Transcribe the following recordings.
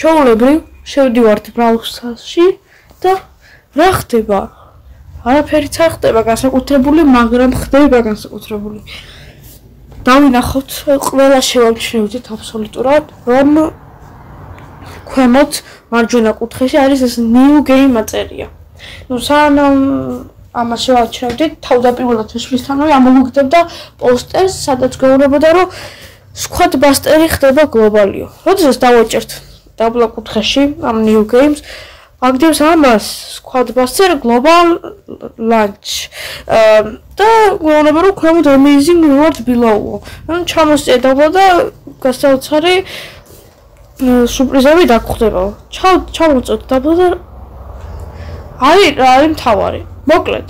ჩაოლებრი შევდივართ ბრაუსერში და რა ხდება? არაფერიც არ ხდება განსაკუთრებული, მაგრამ ხდება განსაკუთრებული. დავინახოთ, ყველა შევამჩნევთ აბსოლუტურად, რომ ქვემოთ მარჯვენა კუთხეში არის ეს new game აწერია. ну სანამ ამას შევაჩერდით თავდაპირველად შესვლისთანავე ამოვიგდებდა პოსტერს სადაც გვეუბნებოდა რომ squad busteri ხდება გლობალიო. როდესაც დავაჭერთ დაბლა კუთხეში ამ new games აგდებს ამას squad buster global launch და გვეუბნება რომ ქვემოთ amazing reward below. ანუ ჩამოსწედა და გასაოცარი სურპრიზები დაგხვდება. ჩამოწოთ დაბლა და აი რა არის მთავარი. მოკლედ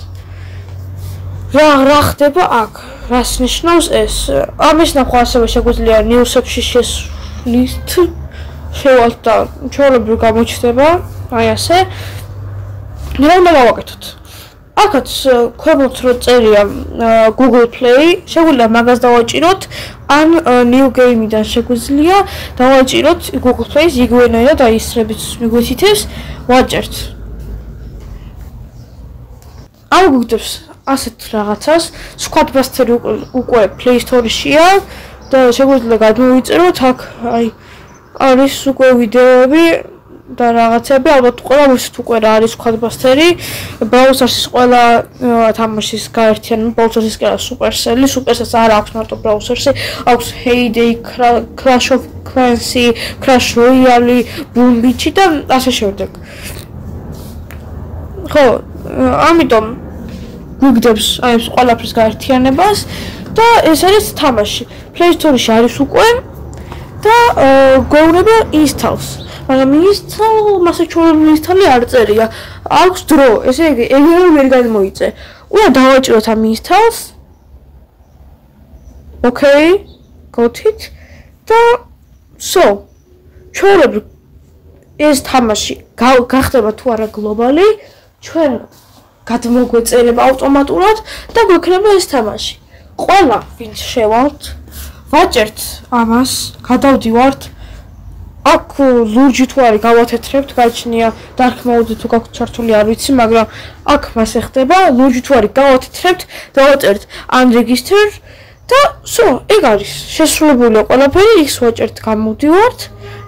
რა რა ხდება აქ? რას ნიშნავს ეს? ამის ნახვა ასევე შეგვიძლია ნიუსებში შესვლით შევალთ და ჩვეულებრივ გამოჩნდება აი ასე. რა უნდა გავაკეთოთ? აქაც ქვემოთ რო წერია Google Play, შეგვიძლია მაგას დავაჭიროთ, ან New Game-დან შეგვიძლია დავაჭიროთ Google Play-ს იგივენაირად და ისრებით მიგვეთითებს ვაჭერთ. არ გუგდებს ასეთ რაღაცას squad buster უკვე play store-შია და შეგვიძლია გადმოვიწეროთ აქ აი არის უკვე ვიდეოები და რაღაცები ალბათ ყველა ვისთ უკვე რა არის squad buster-ი browser-ის ყველა თამაშის გაერთიან browser-ის კი არა supercell-ი. Supercell-ს არ აქვს მარტო browser-ში აქვს heyday clash of clans-ი crash royale boom beach და ასე შემდეგ. ხო ამიტომ გვიგდებს აი ეს ყველაფრის გაერთიანებას და ეს არის თამაში. Play Store-ში არის უკვე და გოუნება install-ს. მაგრამ install მასაჩვენებელი install-ი არ წერია. აქვს დრო, ესე იგი, ეგრევე ვერ გადმოიწე. უნდა დავაჭიროთ ამ install-ს. Okay. got it. და so. ჩვეულებრივ ეს თამაში გახდება თუ არა გლობალი, ჩვენ გადმოგვეწერება ავტომატურად და გვექნება ეს თამაში. ყველა ვინც შევალთ, ვაჭერთ ამას, გადავდივართ. აქ ლურჯი თუ არის გავათეთრებთ, გაჩნია mode თუ გაქვთ ჩართული არ ვიცი, მაგრამ აქ მას ეხდება, ლურჯი თუ არის გავათეთრებთ, დავაწერთ unregister და სო, ეგ არის შესრულებული ყველაფერი, ის ვაჭერთ, გამოდივართ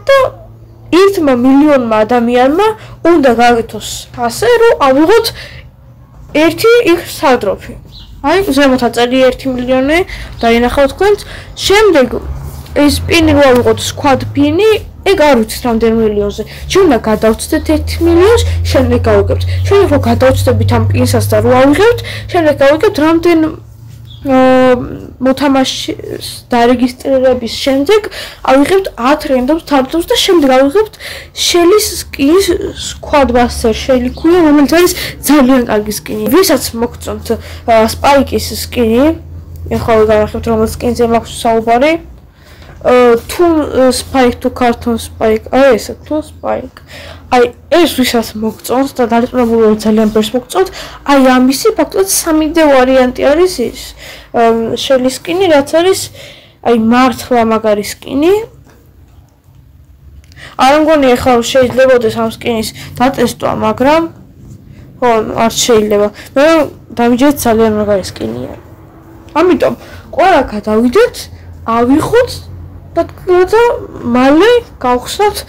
და ერთმა მილიონმა ადამიანმა უნდა გავეთოს ასე, რომ ავიღოთ ერთი იქ სადროფი. აი, ზემოთ აწერი 1 მილიონი დაინახავთ თქვენს. შემდეგ ეს პინი რო ავიღოთ squad pin-ი, ეგ არ ვიცით რამდენ მილიონზე. ჩვენ უნდა გადავწდეთ 1 მილიონს, შემდეგ გავიგებთ. ჩვენ რო გადავწდებით ამ პინსას და რო ავიღებთ, შემდეგ გავიგებთ რამდენ მოთამაშის დარეგისტრირების შემდეგ ავიღებთ 10 რენდომ სტარტებს და შემდეგ ავიღებთ შელის სკინის squad-buster შელი ქულა რომელიც არის ძალიან კარგი სკინი. ვისაც მოგწონთ სპაიკის სკინი, ეხლა გავახებთ რომელიც სკინზე მაქვს საუბარი. თუ spike to carton spike აი ეს თუ spike აი ეს ვისაც მოგწონს და დარწმუნებული ძალიან ბევრს მოგწონს აი ამისი ფაქტობრივად 3D ვარიანტი არის ის შელი სკინი რაც არის აი მართლა მაგარი სკინი არ მგონი ახლა შეიძლება ამ სკინის დატესტვა მაგრამ ხო არ შეიძლება მე დავიჯერეთ ძალიან მაგარი სკინია ამიტომ ყველა გადავიდეთ ავიხოთ და მალე გავხსნათ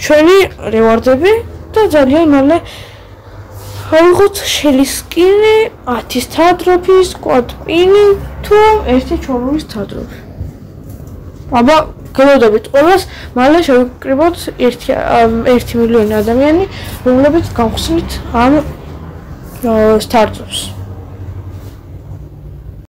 ჩვენი რევარდები და ძალიან მალე ავიღოთ შელისკინი 10 თადროფის კვადპინი თუ ერთი ჩორმის თადროფი. აბა გელოდებით ყველას მალე შევიკრიბოთ 1 1 მილიონი ადამიანი, რომლებიც გავხსნით ამ სტარტაპს.